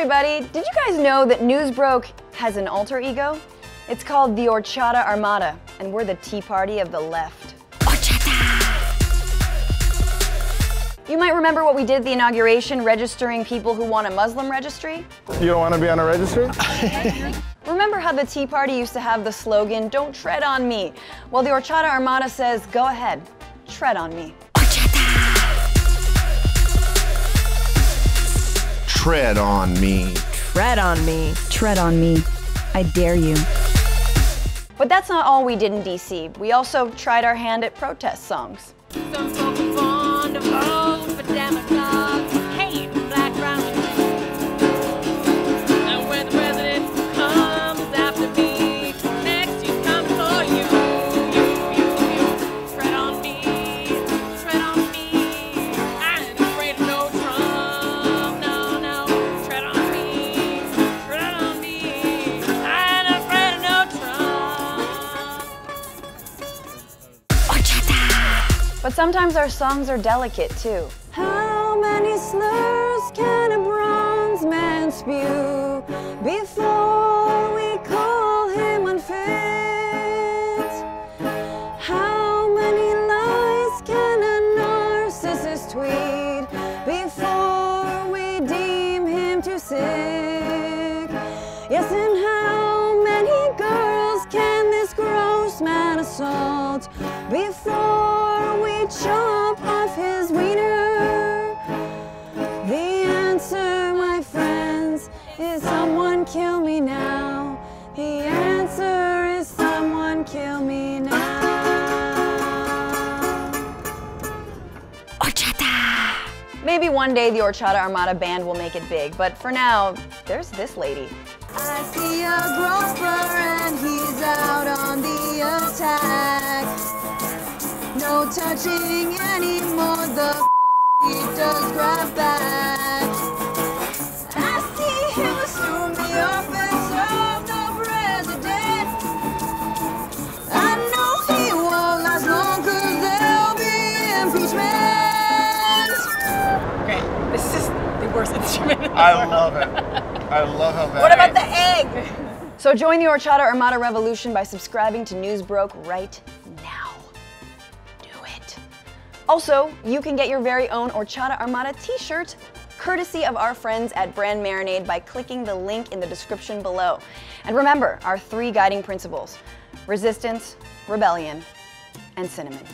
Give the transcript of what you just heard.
everybody! Did you guys know that Newsbroke has an alter ego? It's called the Horchata Armada, and we're the tea party of the left. You might remember what we did at the inauguration, registering people who want a Muslim registry. You don't want to be on a registry? Remember how the Tea Party used to have the slogan, don't tread on me? Well, the Horchata Armada says, go ahead, tread on me. Tread on me. Tread on me. Tread on me. I dare you. But that's not all we did in DC. We also tried our hand at protest songs. But sometimes our songs are delicate too. How many slurs can a bronze man spew before we call him unfit? How many lies can a narcissist tweet before we deem him too sick? Yes, and how many girls can this gross man assault before is someone kill me now. The answer is someone kill me now. Maybe one day the Horchata Armada band will make it big, but for now, there's this lady. I see a groper and he's out on the attack. No touching anymore, the he does the worst instrument. in the I love it. I love how bad What about the egg? So join the Horchata Armada revolution by subscribing to Newsbroke right now. Do it. Also, you can get your very own Horchata Armada t-shirt courtesy of our friends at Brand Marinade by clicking the link in the description below. And remember our three guiding principles, resistance, rebellion, and cinnamon.